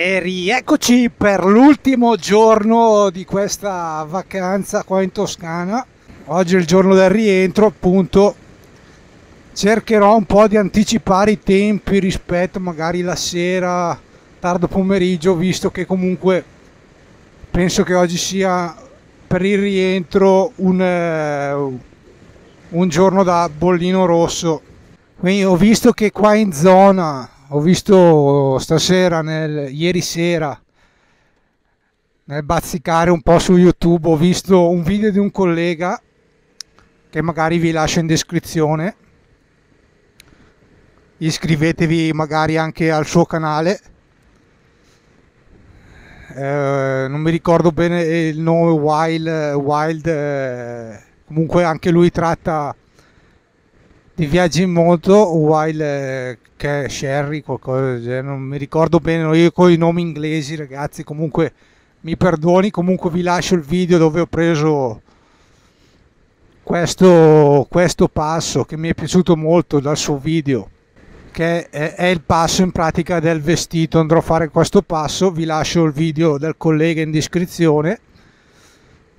E rieccoci per l'ultimo giorno di questa vacanza qua in Toscana. Oggi è il giorno del rientro, appunto. Cercherò un po' di anticipare i tempi rispetto magari la sera, tardo pomeriggio, visto che comunque penso che oggi sia per il rientro un, eh, un giorno da bollino rosso. Quindi ho visto che qua in zona ho visto stasera, nel, ieri sera, nel bazzicare un po' su YouTube, ho visto un video di un collega che magari vi lascio in descrizione. Iscrivetevi magari anche al suo canale. Eh, non mi ricordo bene il nome Wild, Wild eh, comunque anche lui tratta di viaggi in moto while eh, che Sherry qualcosa del genere non mi ricordo bene io con i nomi inglesi ragazzi comunque mi perdoni comunque vi lascio il video dove ho preso questo, questo passo che mi è piaciuto molto dal suo video che è, è il passo in pratica del vestito. Andrò a fare questo passo vi lascio il video del collega in descrizione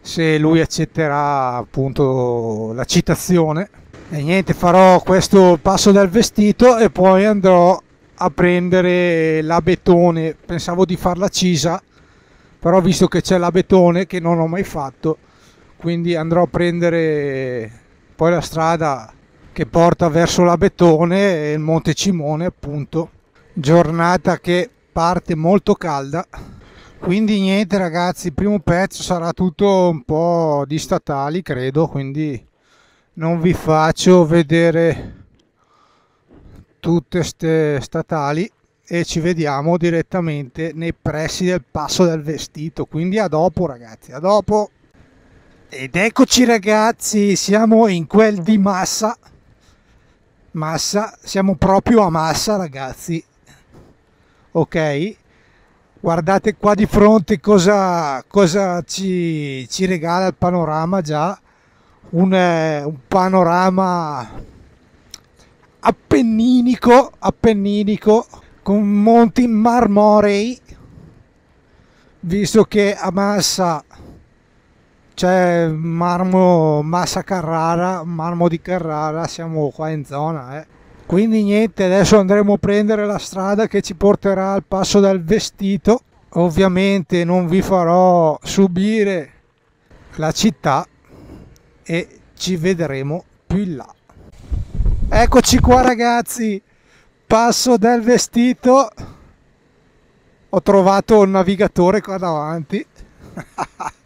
se lui accetterà appunto la citazione e niente farò questo passo del vestito e poi andrò a prendere l'abetone. Pensavo di farla cisa però visto che c'è l'abetone che non ho mai fatto quindi andrò a prendere poi la strada che porta verso l'abetone e il monte Cimone appunto. Giornata che parte molto calda. Quindi niente ragazzi primo pezzo sarà tutto un po' di statali credo quindi non vi faccio vedere tutte ste statali e ci vediamo direttamente nei pressi del passo del vestito. Quindi a dopo ragazzi a dopo. Ed eccoci ragazzi siamo in quel di massa. Massa siamo proprio a massa ragazzi. Ok? Guardate qua di fronte cosa, cosa ci, ci regala il panorama già un, eh, un panorama appenninico, appenninico con monti marmorei visto che a Massa c'è marmo Massa Carrara marmo di Carrara siamo qua in zona eh. quindi niente adesso andremo a prendere la strada che ci porterà al passo del vestito ovviamente non vi farò subire la città e ci vedremo più in là. Eccoci qua ragazzi, passo del vestito, ho trovato il navigatore qua davanti.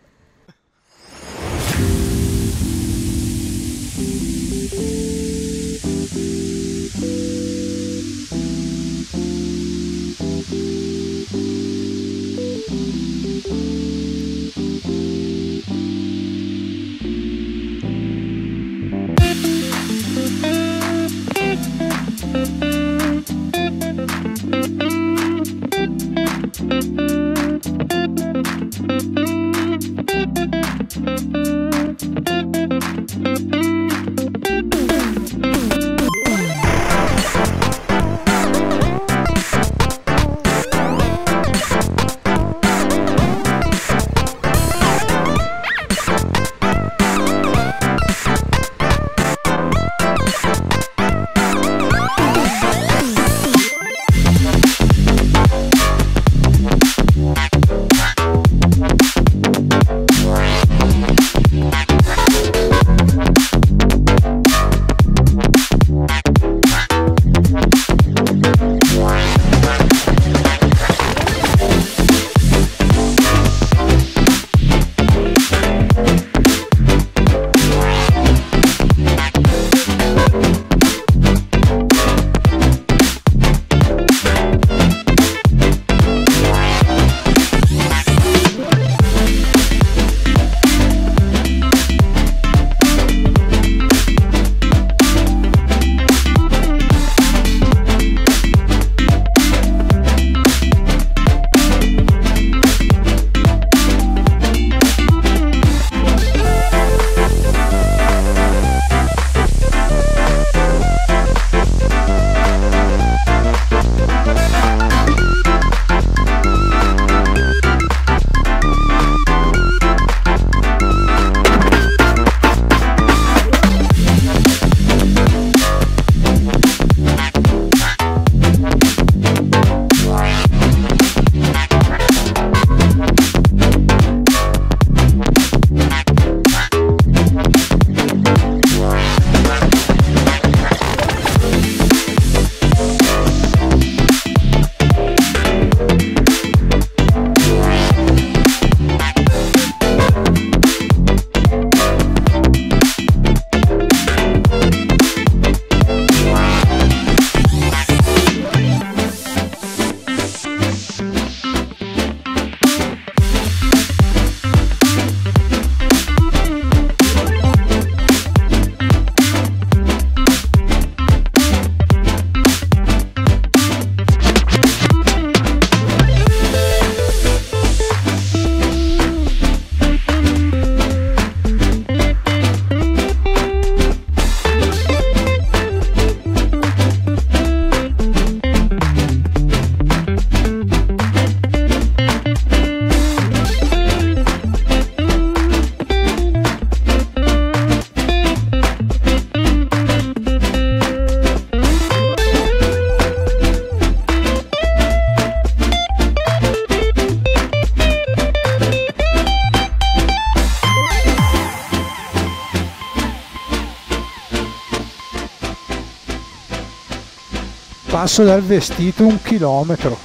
passo del vestito un chilometro.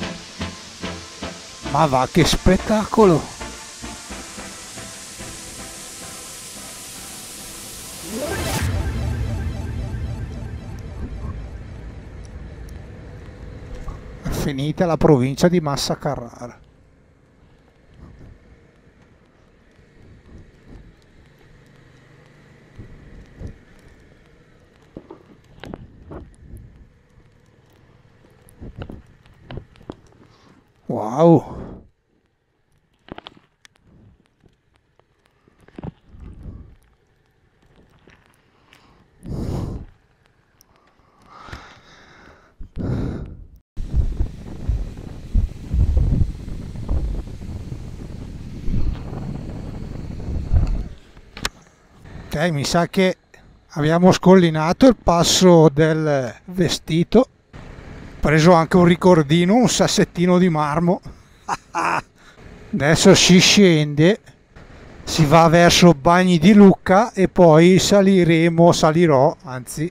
Ma va che spettacolo! finita la provincia di Massa Carrara. Wow! ok mi sa che abbiamo scollinato il passo del vestito preso anche un ricordino un sassettino di marmo. Adesso si scende si va verso Bagni di Lucca e poi saliremo salirò anzi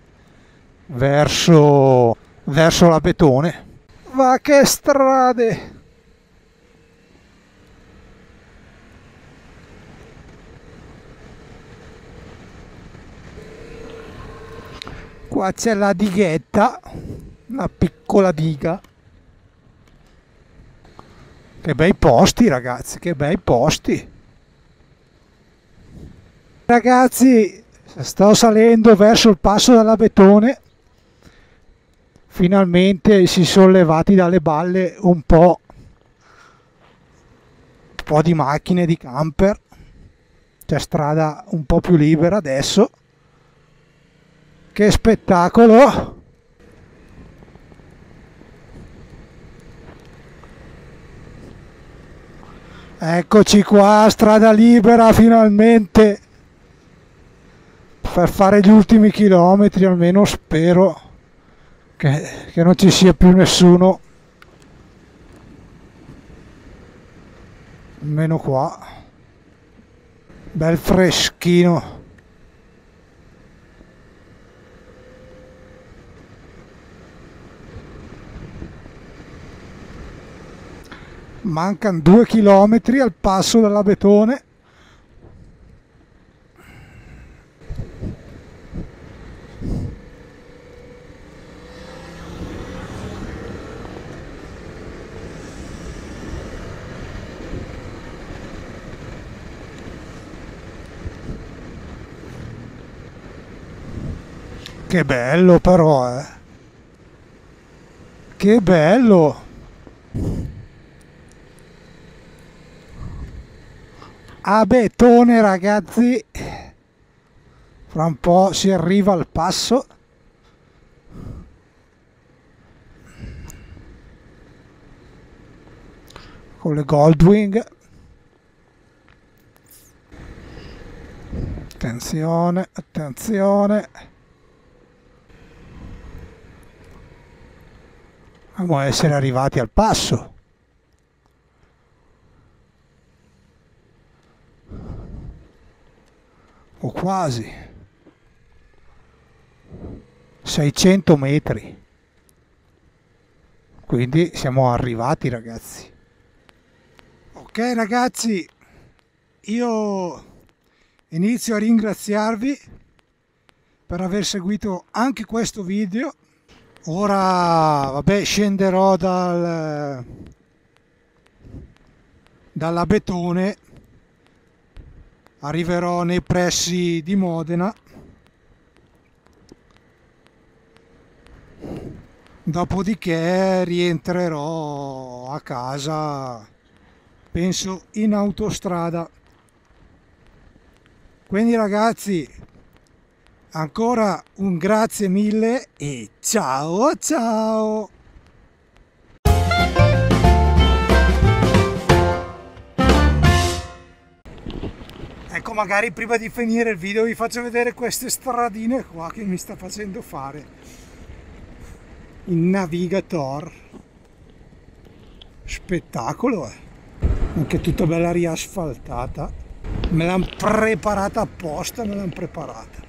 verso verso la Betone. Va che strade! Qua c'è la dighetta una piccola diga. Che bei posti ragazzi che bei posti. Ragazzi sto salendo verso il passo della betone finalmente si sono levati dalle balle un po' un po' di macchine di camper. C'è strada un po' più libera adesso. Che spettacolo! Eccoci qua, strada libera finalmente per fare gli ultimi chilometri, almeno spero che, che non ci sia più nessuno. Almeno qua. Bel freschino. Mancano due chilometri al passo della betone. Che bello però eh. Che bello a betone ragazzi. Fra un po' si arriva al passo. Con le Goldwing. Attenzione attenzione. Dobbiamo essere arrivati al passo o quasi. 600 metri. Quindi siamo arrivati ragazzi. Ok ragazzi. Io inizio a ringraziarvi per aver seguito anche questo video. Ora vabbè scenderò dal dalla betone arriverò nei pressi di Modena. Dopodiché rientrerò a casa penso in autostrada. Quindi ragazzi ancora un grazie mille e ciao ciao magari prima di finire il video vi faccio vedere queste stradine qua che mi sta facendo fare. Il navigator. Spettacolo eh. anche tutta bella riasfaltata. Me l'hanno preparata apposta me l'hanno preparata